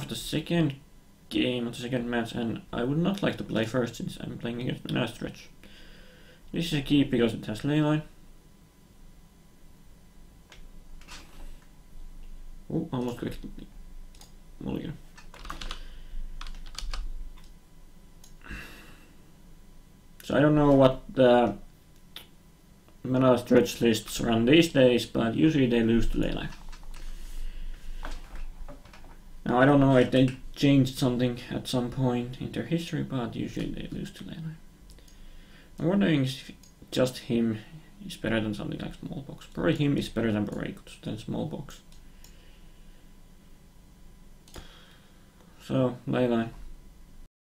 for the second game, the second match, and I would not like to play first since I'm playing against an. This is a key because it has leyline. Oh, almost clicked mulligan. So I don't know what the mana stretch lists run these days, but usually they lose to leyline. Now I don't know if they changed something at some point in their history, but usually they lose to leyline. I'm wondering if just Hymn is better than something like Smallpox. Probably Hymn is better than Barakus than Smallpox. So, leyline.